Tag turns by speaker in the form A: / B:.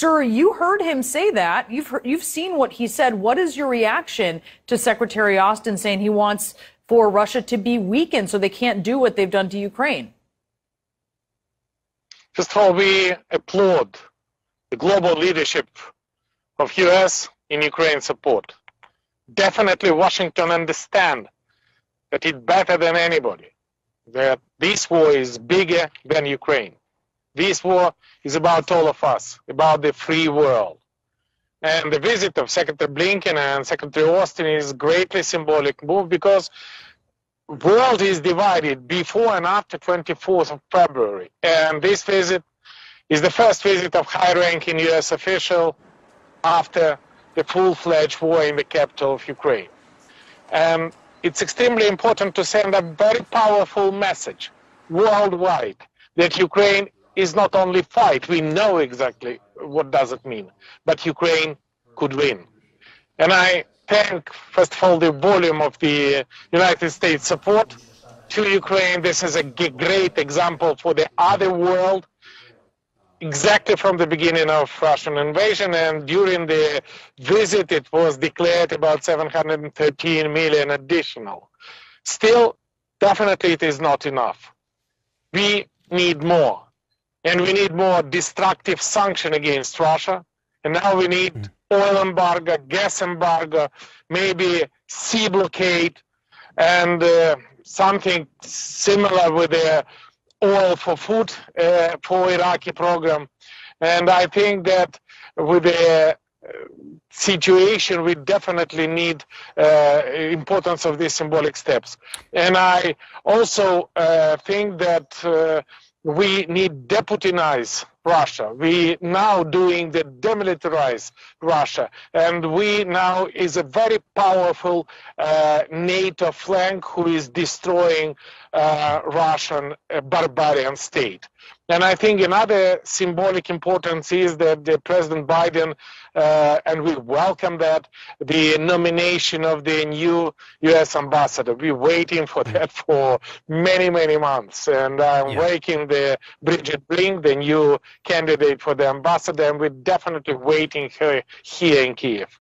A: Sir, you heard him say that. You've heard, you've seen what he said. What is your reaction to Secretary Austin saying he wants for Russia to be weakened so they can't do what they've done to Ukraine?
B: First of all, we applaud the global leadership of US in Ukraine support. Definitely Washington understand that it's better than anybody that this war is bigger than Ukraine. This war is about all of us, about the free world. And the visit of Secretary Blinken and Secretary Austin is greatly symbolic move because the world is divided before and after 24th of February. And this visit is the first visit of high-ranking U.S. official after the full-fledged war in the capital of Ukraine. And it's extremely important to send a very powerful message worldwide that Ukraine is not only fight, we know exactly what does it mean, but Ukraine could win. And I thank, first of all, the volume of the United States support to Ukraine. This is a great example for the other world exactly from the beginning of Russian invasion and during the visit it was declared about 713 million additional. Still, definitely it is not enough. We need more. And we need more destructive sanction against Russia. And now we need hmm. oil embargo, gas embargo, maybe sea blockade, and uh, something similar with the oil for food uh, for Iraqi program. And I think that with the uh, situation, we definitely need uh, importance of these symbolic steps. And I also uh, think that uh, we need deputinize Russia. We now doing the demilitarize Russia, and we now is a very powerful uh, NATO flank who is destroying uh, Russian uh, barbarian state. And I think another symbolic importance is that the President Biden, uh, and we welcome that, the nomination of the new U.S. ambassador. We're waiting for that for many, many months. And I'm yeah. waiting the Bridget Brink, the new candidate for the ambassador, and we're definitely waiting her here in Kiev.